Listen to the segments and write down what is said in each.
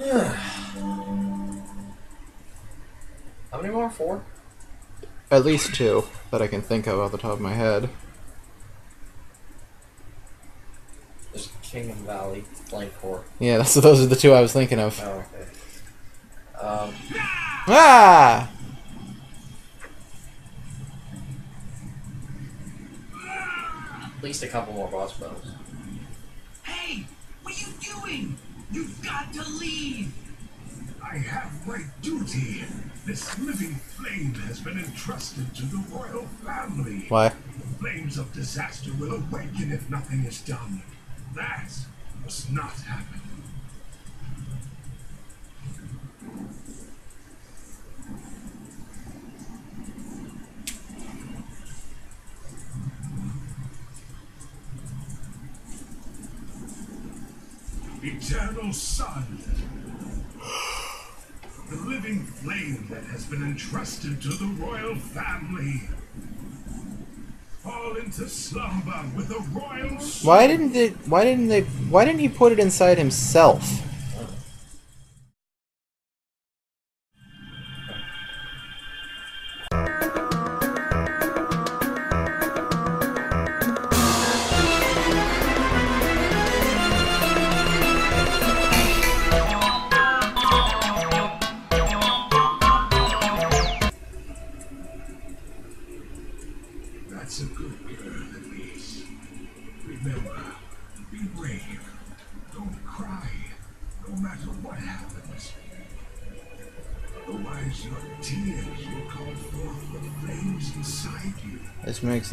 How many more? Four? At least two that I can think of off the top of my head. There's Kingdom Valley, Flame Core. Yeah, that's those are the two I was thinking of. Oh, okay. Um, Ah! at least a couple more boss battles. Hey, what are you doing? You've got to leave. I have my duty. This living flame has been entrusted to the royal family. Why? The Flames of disaster will awaken if nothing is done. That must not happen. Eternal Sun. The living flame that has been entrusted to the royal family. Fall into slumber with royal Why didn't they? Why didn't they? Why didn't he put it inside himself?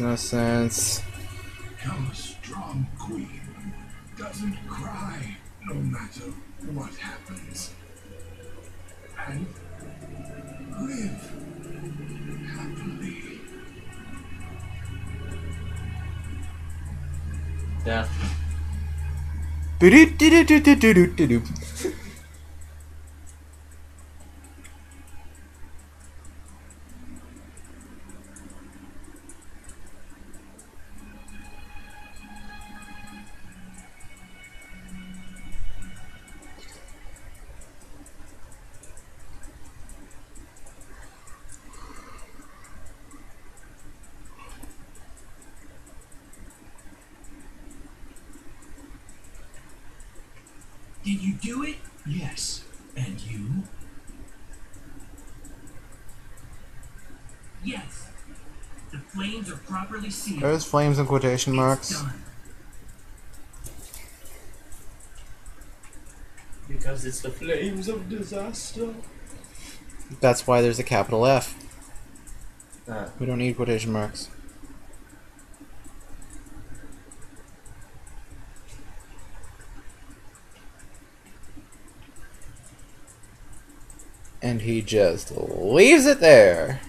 Makes no sense. Become a strong queen. Doesn't cry, no matter what happens. And live happily. Death. Did you do it? Yes. And you? Yes. The flames are properly sealed. There's flames in quotation marks. It's done. Because it's the flames of disaster. That's why there's a capital F. Ah, We don't need quotation marks. And he just leaves it there.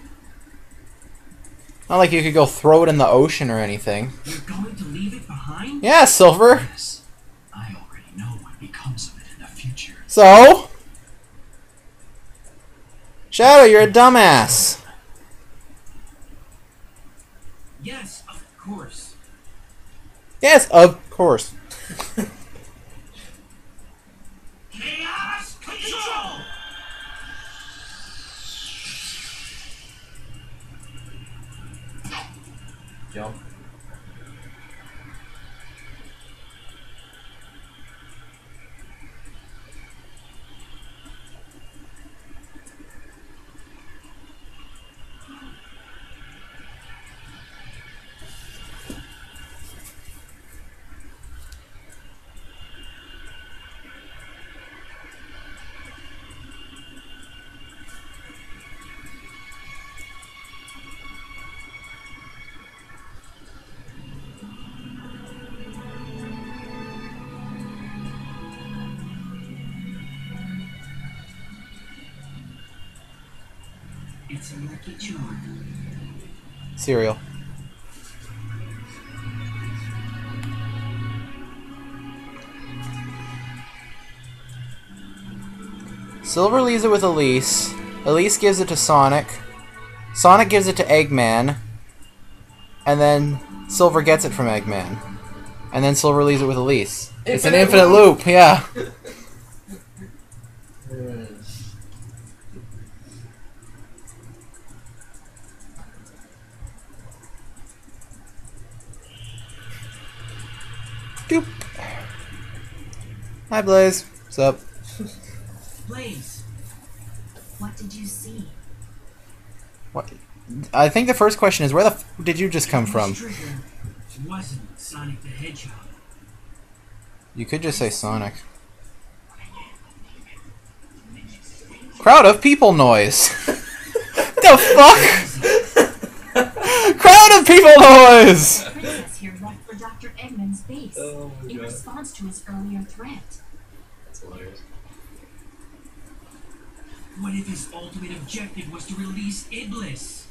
Not like you could go throw it in the ocean or anything. You're going to leave it behind? Yeah, Silver. Yes. I already know what becomes of it in the future. So? Shadow, you're a dumbass. Yes, of course. Yes, of course. Cereal. Silver leaves it with Elise. Elise gives it to Sonic. Sonic gives it to Eggman. And then Silver gets it from Eggman. And then Silver leaves it with Elise. it's an Infinite infinite loop, yeah. Hi, Blaze. What's up? Blaze, What did you see? What? I think the first question is where the f- did you just come from? wasn't Sonic the Hedgehog. You could just say Sonic. Crowd of people noise. the fuck? Crowd of people noise. Dr. Eggman's base Oh in god. response to his earlier threat. That's hilarious. What if his ultimate objective was to release Iblis?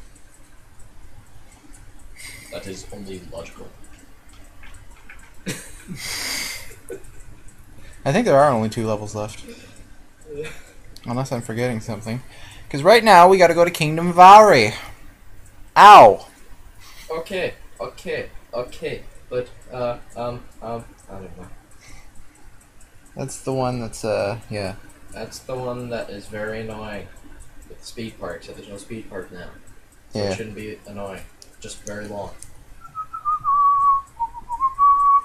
That is only logical. I think there are only two levels left. Unless I'm forgetting something. Because right now we gotta go to Kingdom Valley. Ow! Okay, okay, okay. But, uh, um, um, I don't know. That's the one that's, uh, yeah. That's the one that is very annoying. With the speed part, so there's no speed part now. So Yeah. it shouldn't be annoying. Just very long.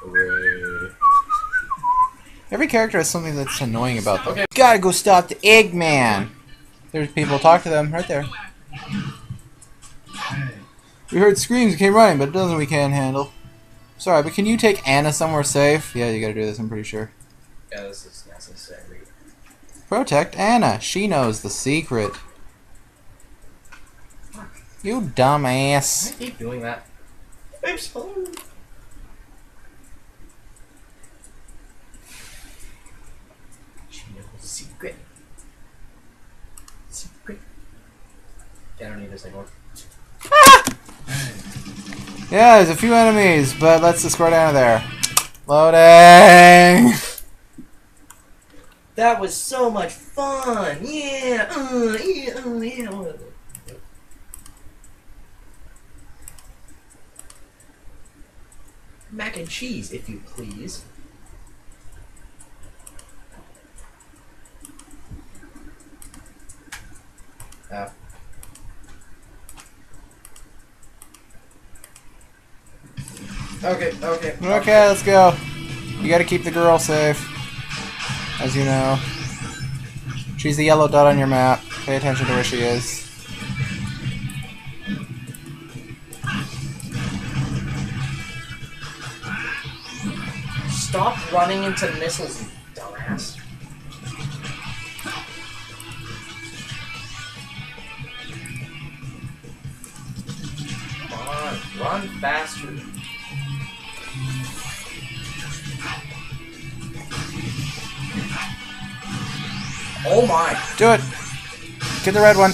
Hooray. Every character has something that's annoying about them. Okay. Gotta go stop the Eggman! There's people, talk to them, right there. We heard screams and came running, but it doesn't we can't handle. Sorry, but can you take Anna somewhere safe? Yeah, you gotta do this, I'm pretty sure. Yeah, this is necessary. Protect Anna. She knows the secret. You dumbass. I keep doing that. I'm sorry. She knows the secret. Secret. Yeah, I don't need this anymore. Yeah, there's a few enemies, but let's escort Anna there. Loading! That was so much fun! Yeah! Uh, yeah, uh, yeah. Mac and cheese, if you please. Ah. Okay, okay. Okay, let's go. You gotta keep the girl safe. As you know. She's the yellow dot on your map. Pay attention to where she is. Stop running into missiles, you dumbass. Oh my! Do it! Get the red one.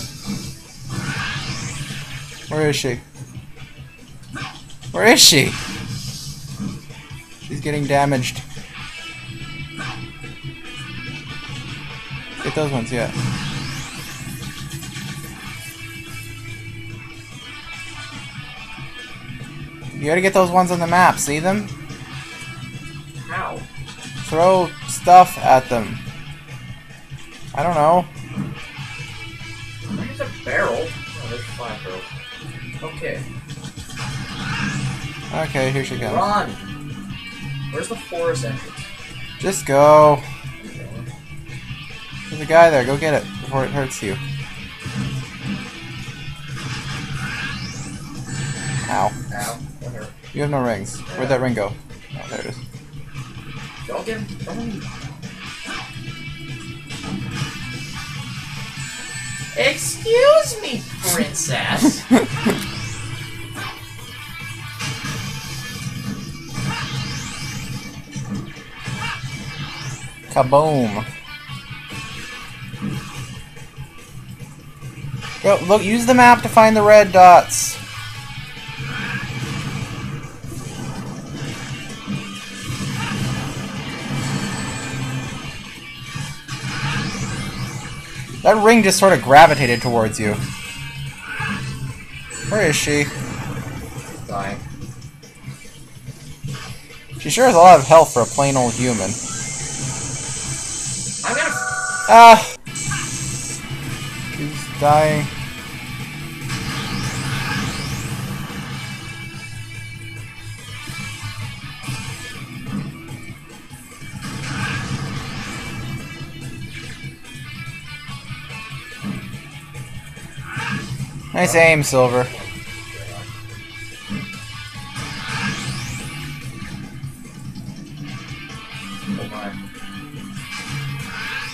Where is she? Where is she? She's getting damaged. Get those ones, yeah. You gotta get those ones on the map, see them? How? Throw stuff at them. I don't know. Where's a barrel? Oh, there's a flat barrel. Okay. Okay, here she comes. Run! Where's the forest entrance? Just go. There's a guy there. Go get it before it hurts you. Ow. Ow. You have no rings. Where'd that ring go? Oh, there it is. Don't get him. Don't. Excuse me, princess. Kaboom. Go, look, use the map to find the red dots. That ring just sort of gravitated towards you. Where is she? Dying. She sure has a lot of health for a plain old human. I'm gonna. Ah! She's dying. Nice aim, Silver.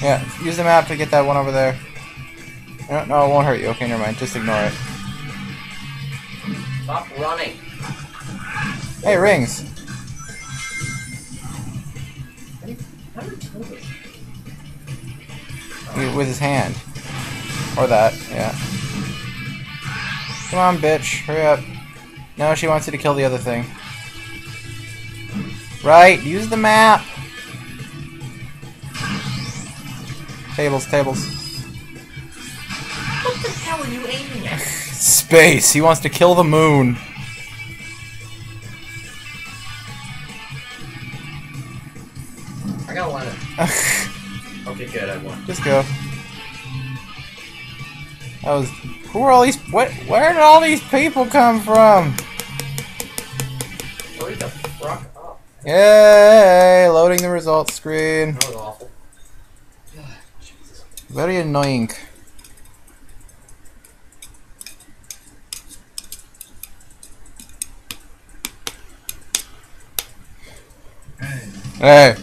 Yeah, use the map to get that one over there. No, no, it won't hurt you. Okay, never mind. Just ignore it. Stop running. Hey, rings. How do you kill this? With his hand. Or that, yeah. Come on, bitch. Hurry up. No, she wants you to kill the other thing. Right, use the map. Tables, tables. What the hell are you aiming at? Space. He wants to kill the moon. I got one. Okay, good. I won. Just go. That was. Who are all these? What? Where did all these people come from? Hurry the fuck up. Yay! Loading the results screen. That was awful. Very annoying. Hey, Hey,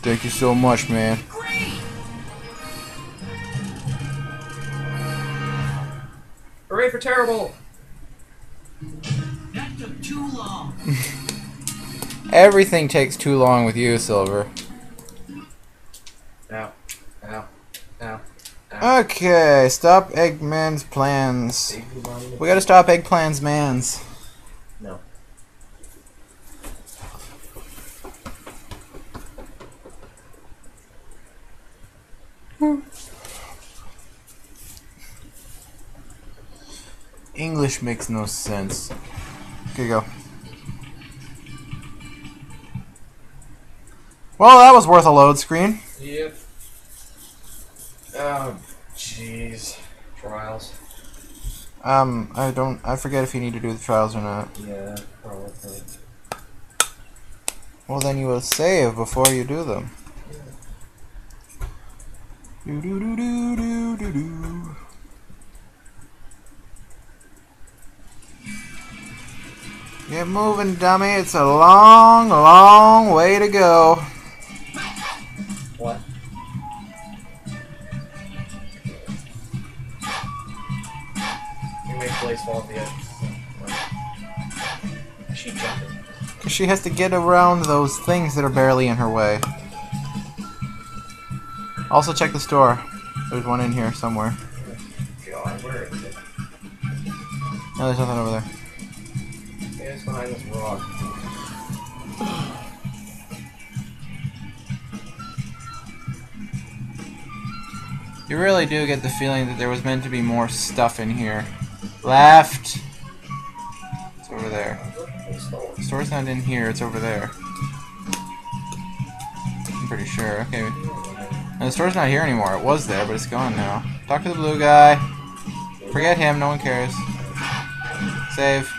thank you so much, man. Hooray for terrible! That took too long. Everything takes too long with you, Silver. Ow. Ow. Ow. Okay, stop Eggman's plans. Big. We gotta stop Eggplan's mans. No. English makes no sense. Okay, go. Well, that was worth a load screen. Yep. Oh, jeez. Trials. Um, I don't. I forget if you need to do the trials or not. Yeah, probably. Well, then you will save before you do them. Do do do do do do do. Get moving, dummy. It's a long, long way to go. What? You make Blaze fall off the edge. Is she jumping? 'Cause she has to get around those things that are barely in her way. Also, check the store. There's one in here somewhere. God, where is it? No, there's nothing over there. Behind this rock. You really do get the feeling that there was meant to be more stuff in here. Left. It's over there. The store's not in here, it's over there. I'm pretty sure. Okay. No, the store's not here anymore. It was there, but it's gone now. Talk to the blue guy. Forget him, no one cares. Save.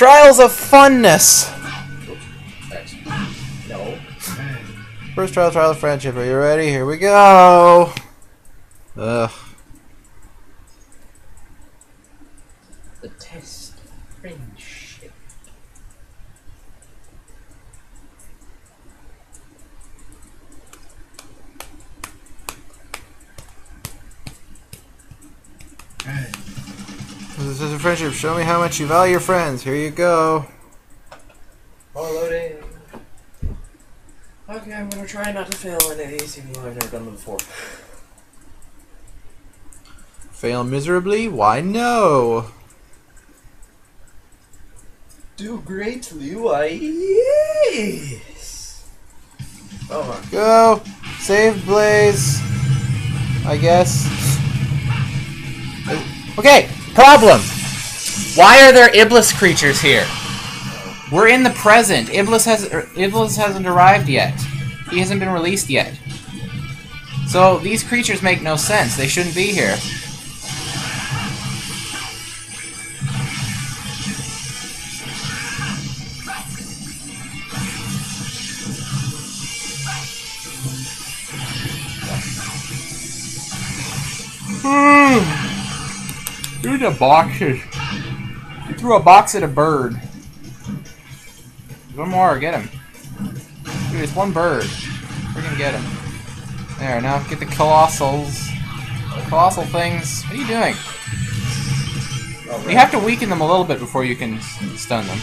Trials of Funness! No. First trial, trial of friendship. Are you ready? Here we go! Ugh. The test. Friendship. hey. This is a friendship. Show me how much you value your friends. Here you go. More loading. Okay, I'm gonna try not to fail any of these, even though I've never done them before. Fail miserably? Why no? Do greatly, why yes. Oh my. Go! Save Blaze! I guess. Okay, problem! Why are there Iblis creatures here? We're in the present. Iblis has er, Iblis hasn't arrived yet. He hasn't been released yet. So these creatures make no sense. They shouldn't be here. Threw the boxes. You threw a box at a bird. One more, get him. Dude, it's one bird. Freaking get him. There, now get the colossals. The colossal things. What are you doing? Oh, You have to weaken them a little bit before you can stun them.